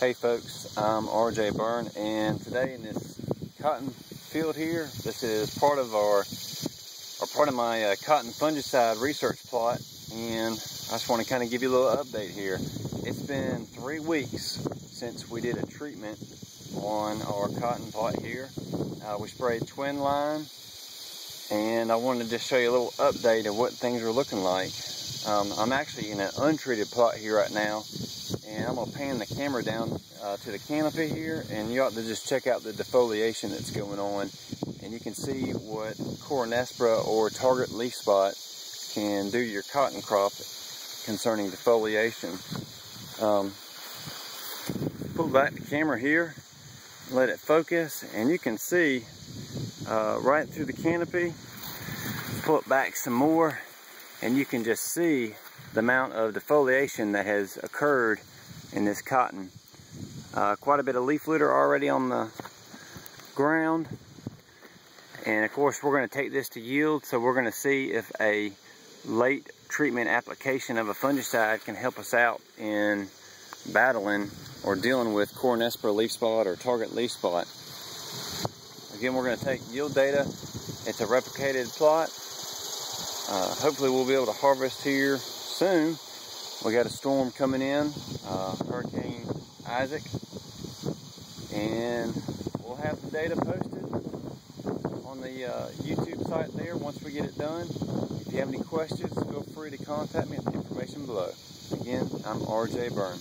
Hey folks, I'm RJ Byrne and today in this cotton field here, this is part of our, or part of my uh, cotton fungicide research plot and I just want to kind of give you a little update here. It's been three weeks since we did a treatment on our cotton plot here. Uh, we sprayed TwinLine and I wanted to just show you a little update of what things are looking like. Um, I'm actually in an untreated plot here right now and I'm gonna pan the camera down uh, to the canopy here and you ought to just check out the defoliation that's going on and you can see what Corynespora or target leaf spot can do your cotton crop concerning defoliation. Um, pull back the camera here, let it focus and you can see uh, right through the canopy, pull it back some more and you can just see the amount of defoliation that has occurred in this cotton. Uh, quite a bit of leaf litter already on the ground. And of course we're going to take this to yield so we're going to see if a late treatment application of a fungicide can help us out in battling or dealing with Corynespora leaf spot or target leaf spot. Again, we're going to take yield data. It's a replicated plot. Uh, hopefully we'll be able to harvest here soon. We got a storm coming in, uh, Hurricane Isaac, and we'll have the data posted on the uh, YouTube site there once we get it done. If you have any questions, feel free to contact me at the information below. Again, I'm RJ Byrne.